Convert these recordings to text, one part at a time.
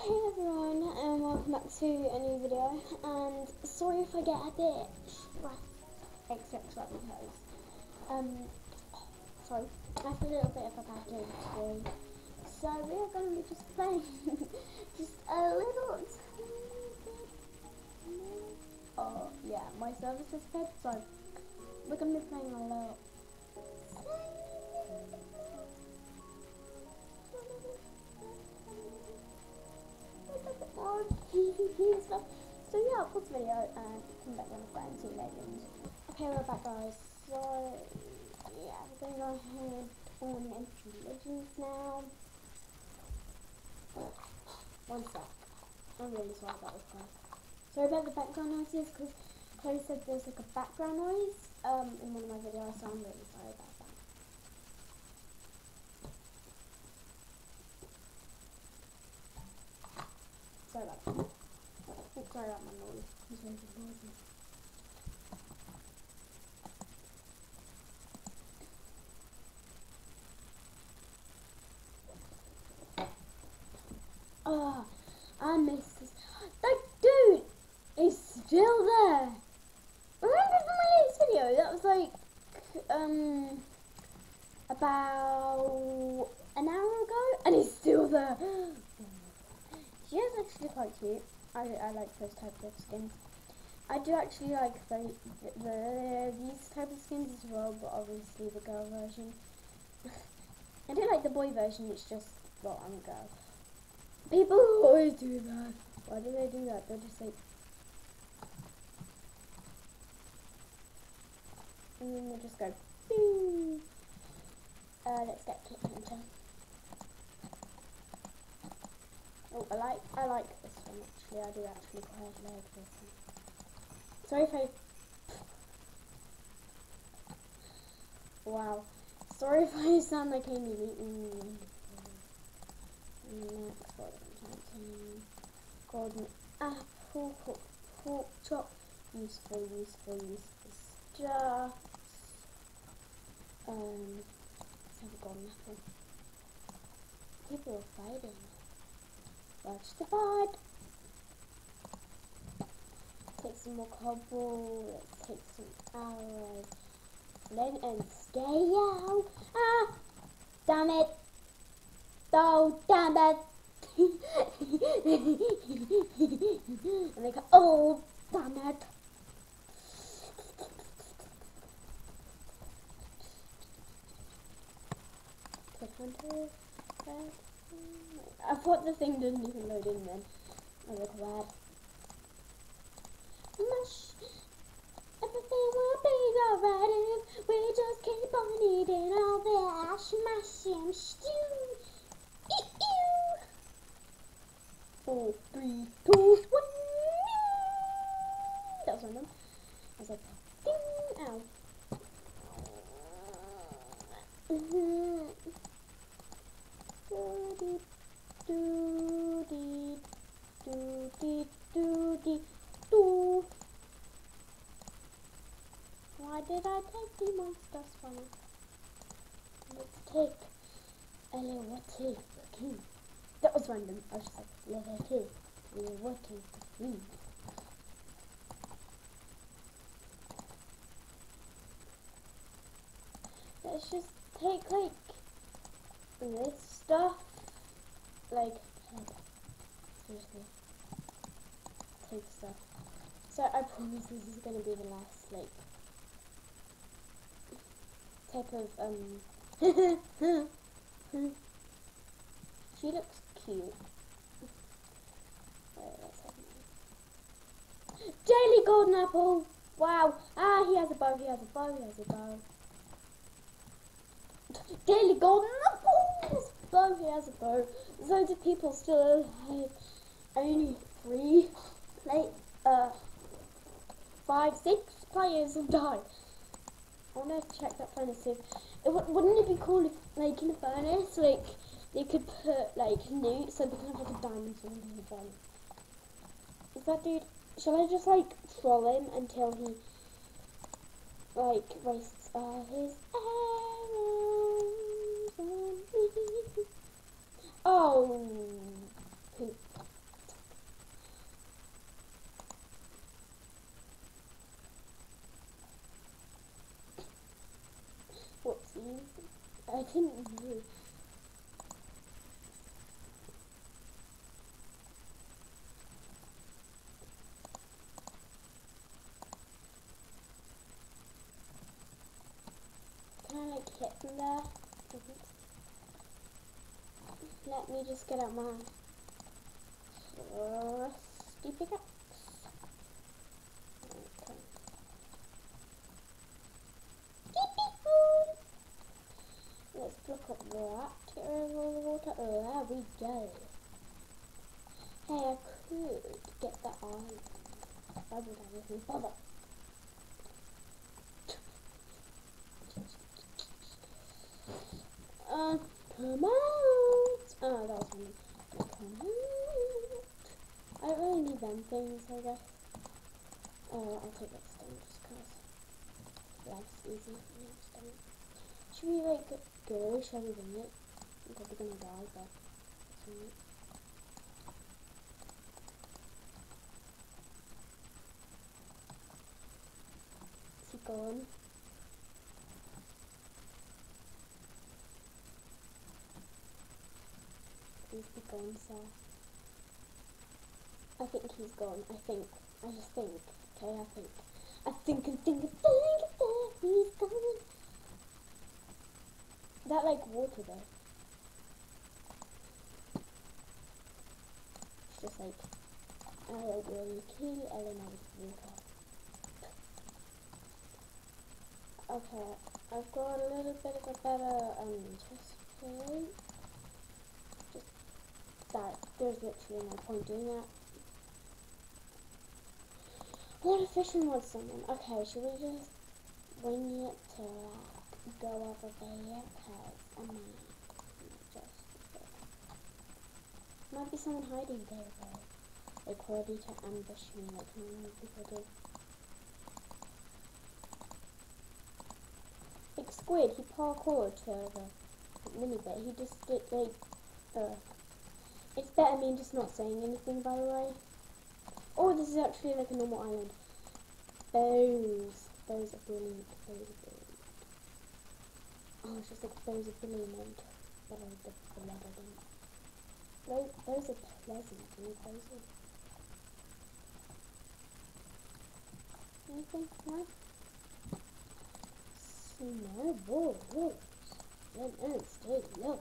Hey everyone, and welcome back to a new video. And sorry if I get a bit rough, except like my toes. Um, sorry, I have a little bit of a bad day today. So we are going to be just playing just a little. Oh yeah, my service is dead, so we're going to be playing a little. PvP and stuff. So yeah, I'll pause the video and come back when I've got legends. Okay, we're back guys. So yeah, we're going go ahead on into legends now. One sec. I'm really sorry about this guys. Sorry about the background noises because Chloe said there's like a background noise um, in one of my videos, so I'm really sorry about that. Sorry about that. Sorry about my noise. It's really noisy. Oh, I missed this. That dude is still there. Remember from my latest video? That was like um about an hour ago, and he's still there. She is actually quite cute. I, I like those type of skins. I do actually like the, the, the these type of skins as well, but obviously the girl version. I do like the boy version. It's just well, I'm a girl. People always do that. Why do they do that? They're just like, and then they just go. Bing. Uh, let's get Kit Hunter. Oh, I like I like this one actually. I do actually quite like this one. Sorry if I. Wow. Sorry if I sound like Amy. Mm. Next one, something. Golden apple, pork, pork chop. Useful, useful, useful stuff. Um, let's have a golden apple. People are fighting. Watch the pod. Take some more cobble. Take some arrows. Then and stay out. Ah! Damn it! Oh, damn it! and they go, oh, damn it! Click onto that. I thought the thing didn't even load in then. I was glad. Mush. Everything will be alright if we just keep on eating all the ash, mash, and stew. Ew, ew. Four, three, two, one. That was random. I was like, ding, ow. Mm-hmm. Do-dee, do-dee, do-dee, do-dee, do. Why did I take the monsters from it? Let's take a little tea for king. That was like, little tea, little tea for. Let's just take like this stuff, like, like seriously, take stuff. So I promise this is gonna be the last like type of um. she looks cute. A. Daily golden apple. Wow. Ah, he has a bow. He has a bow. He has a bow. Daily golden apple. He has a bow. He has a bow. Loads of people still alive. Only three, like uh, five, six players have died. I want to check that furnace. It, wouldn't it be cool if, like, in the furnace, like, they could put like new, so could have like a diamond sword in the front. Is that dude? Shall I just like troll him until he like wastes all his arrows on me? Oh. Whoopsie. I didn't know. Let me just get out my trusty pickaxe. Okay. Let's look at that. Get rid of all the water. Oh, there we go. Hey, I could get that island. I would have even bother. Come out! Oh, that was funny. Come out! I don't really need them things, I guess. Oh, I'll take that stone just because life's easy. Should we, like, go? Shall we wing it? I'm probably gonna die, but it's alright. Is he be gone, so... I think he's gone. I think. I just think. Okay, I think. I think, I think, I think that he's gone. That like water though. It's just like, I will kill Elena with water. Okay, I've got a little bit of a better um chest plate. That there's literally no point doing that. What fishing rod someone. Okay, should we just wing it to go over there? Cause I might just might be someone hiding there though. Like ready to ambush me like normal people do. Like Squid, he parkoured to the mini bit. He just did like uh it's better me just not saying anything by the way. Oh, this is actually like a normal island. Those, those are brilliant. Those are brilliant. Oh, it's just like those are brilliant. But I the blood of them. Those, those are pleasant. Those are. Anything? No? Snowballs. And, and stay you, and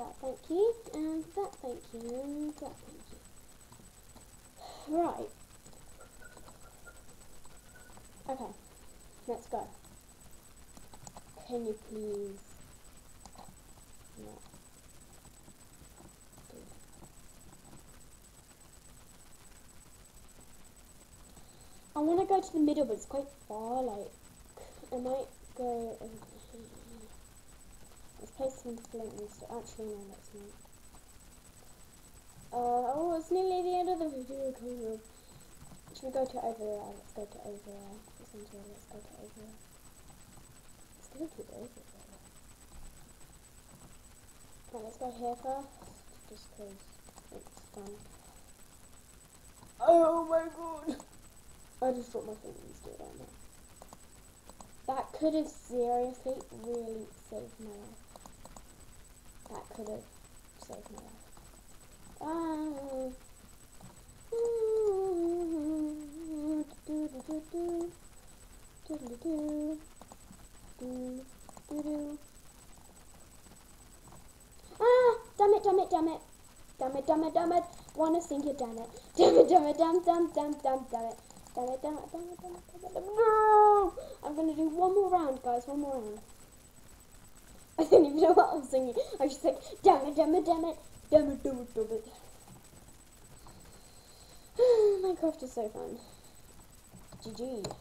that thank you, Right. Okay, let's go. Can you please? I want to go to the middle, but it's quite far. Like, I might go over here. Let's place some and stuff. Actually, no, let's not. Uh, oh, it's nearly the end of the video. Should we go to over there? Let's go to over. Listen. Let's go to over there. Let's go to over there. Right, let's go here first. Just because it's fun. Oh my god! I just dropped my still down there. That could have seriously really saved my life. That could have saved my life. Ah. Ah, damn it, damn it, damn it. Damn it, damn it, damn it. Wanna sink it, damn it. Damn it, damn it, damn, damn, damn, damn, damn it. Damn it, damn it, damn it, damn it, damn it. No! I'm gonna do one more round, guys, one more round. I didn't even know what I was singing. I was just like, damn it, damn it, damn it, damn it, damn it, damn it. Minecraft is so fun. GG.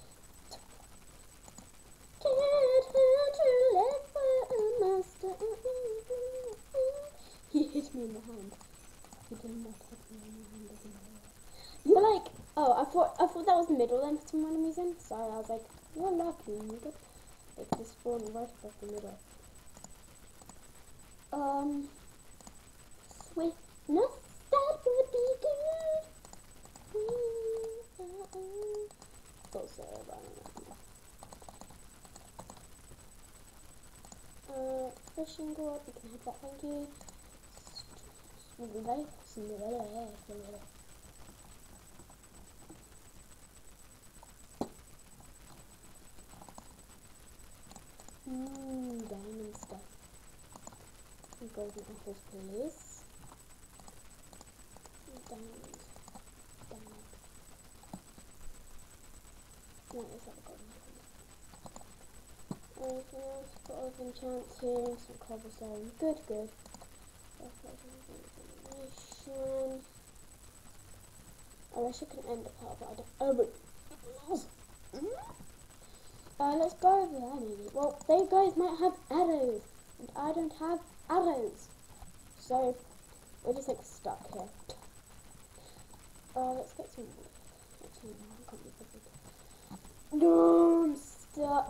He hit me in the hand. He did not hit me in the hand. You're like, oh, I thought I thought that was middle then for some random reason. Sorry, I was like, you're lucky, nigga. Like this spawn right above the middle. Um, swiftness that would be good. Also, fishing rod. We can have that, thank you. Snuggle, snuggle, snuggle. Ooh, diamond stuff. Golden apples, please. No, it's not golden all of here, some cobblestone. Good, good. Information. I wish I could end the part, but I don't. Oh, but. Uh, let's go over there maybe. Well, they guys might have arrows, and I don't have arrows. So, we're just like stuck here. Uh, let's get some wood. Actually, no, I can't be bothered. No, I'm stuck.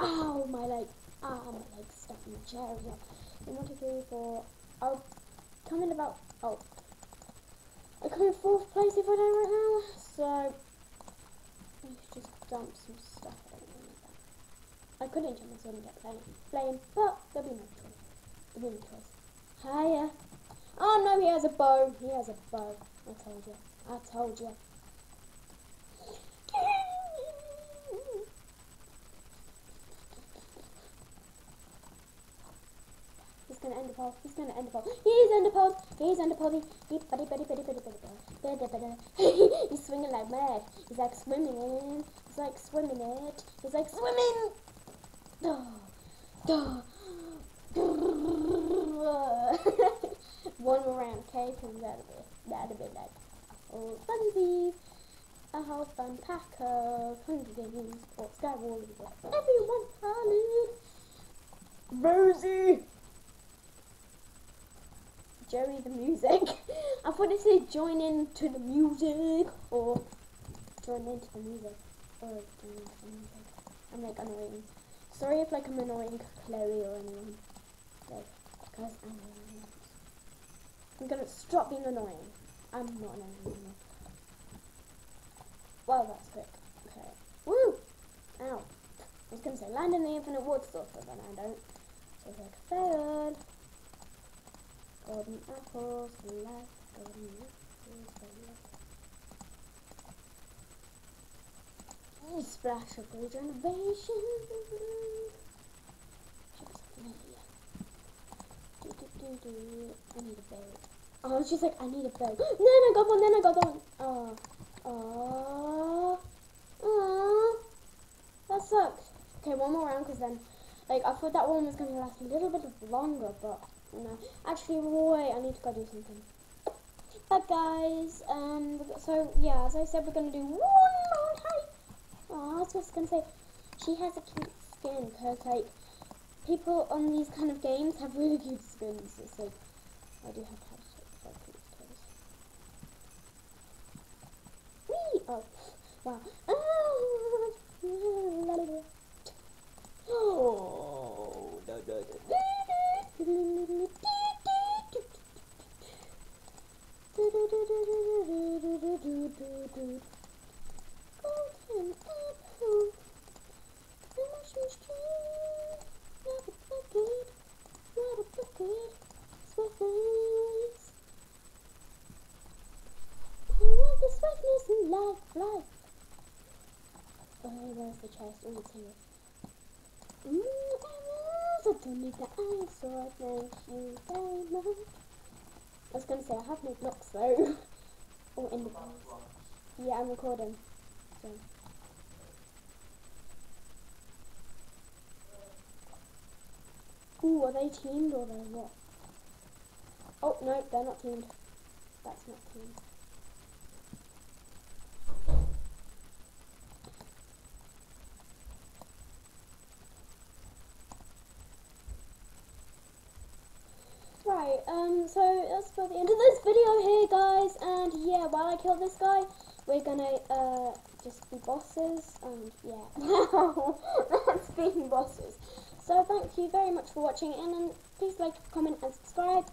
Ow, my leg. Ow, my leg's stuck in the chair as well. One, two, three, four. I'll come in about. Oh. I come in fourth place if I don't right now. So, I should just dump some stuff. I. I could enchant my sword and get playing, playing, but there'll be no choice. There'll be no choice. Hiya. Oh no, he has a bow. He has a bow. I told you. I told you. He's gonna end the pole. He's gonna end the pole. He's end the pole. He's end the pole. He buddy buddy buddy buddy buddy. He's swinging like mad. He's like swimming. He's like swimming it. He's like swimming. One more round, okay? out that'll be, that'll be like, oh, Bunzy, a whole fun pack of Hunger Games, or Skywars, everyone hollered, Rosie, Joey the music. I thought it said join in to the music, or join into the music, or join into the music. I'm like annoying. Sorry if like I'm annoying Chloe or anyone. Like, because I'm annoying. I'm gonna stop being annoying. I'm not annoying anymore. Well, that's quick. Okay. Woo! Ow. I was gonna say land in the infinite water source, but then I don't. So it's like a failed. Golden apples life. Golden apples. Oh, splash of regeneration. Just me. Do, do, do, do. I need a bow. Oh, just like, I need a bow. then I got one, then I got one. Oh. Oh. Oh. That sucks. Okay, one more round, because then, like, I thought that one was going to last a little bit longer, but, no. Actually, wait, I need to go do something. But, guys, um, so, yeah, as I said, we're going to do one more time. Oh, I was just going to say, she has a cute skin, because, like, people on these kind of games have really good skins. Like, I do have to have so. Whee! Oh, wow. Oh, oh, no, no, no. Golden apple. Emotions true. Not a bucket. Not a bucket. Swiftness. I want the swiftness in life, life. The chest? Oh, it's here. Mm, I also don't need the iron sword. Thank you very much. I was gonna say I have no blocks though. oh, in the box. Yeah, I'm recording. So. Ooh, are they teamed or they're what? Oh, no, they're not teamed. That's not teamed. Right, um, so that's about the end of this video here, guys. And yeah, while I kill this guy, we're gonna, uh, just be bosses. And yeah, wow, that's being bosses. So thank you very much for watching, and please like, comment, and subscribe.